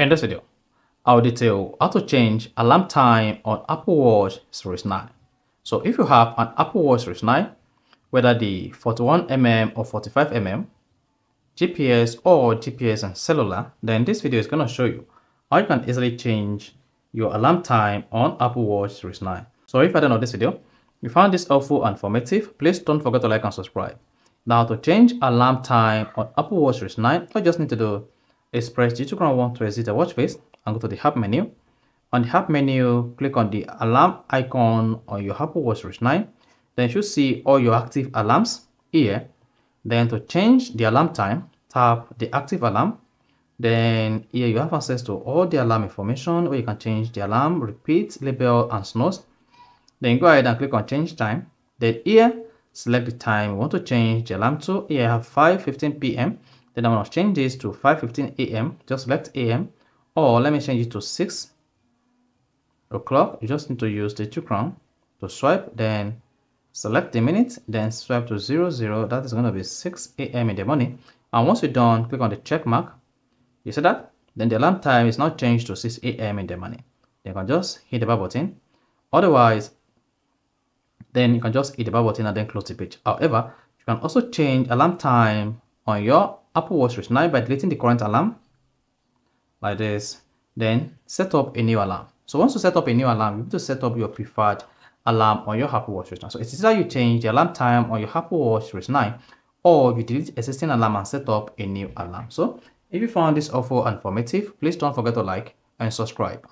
In this video, I'll detail how to change alarm time on Apple Watch Series 9. So if you have an Apple Watch Series 9, whether the 41mm or 45mm, GPS or GPS and cellular, then this video is going to show you how you can easily change your alarm time on Apple Watch Series 9. So if I don't know this video, you found this helpful and informative, please don't forget to like and subscribe. Now to change alarm time on Apple Watch Series 9, all you just need to do is press Digital Crown 1 to exit the watch face and go to the app menu. On the app menu, click on the alarm icon on your Apple Watch Series 9. Then you should see all your active alarms here. Then to change the alarm time, tap the active alarm. Then here you have access to all the alarm information where you can change the alarm, repeat, label, and snooze. Then go ahead and click on change time. Then here, select the time you want to change the alarm to. Here I have 5.15 p.m. Then I'm going to change this to 5.15 a.m. Just select a.m. Or let me change it to 6 o'clock. You just need to use the two crown to swipe. Then select the minute. Then swipe to 00. zero. That is going to be 6 a.m. in the morning. And once you're done, click on the check mark. You see that? Then the alarm time is now changed to 6 a.m. in the morning. Then you can just hit the bar button. Otherwise, then you can just hit the bar button and then close the page. However, you can also change alarm time on your Apple Watch Series 9 by deleting the current alarm like this. Then set up a new alarm. So once you set up a new alarm, you need to set up your preferred alarm on your Apple Watch Series 9. So it's either you change the alarm time on your Apple Watch Series 9 or you delete existing alarm and set up a new alarm. So if you found this helpful informative, please don't forget to like and subscribe.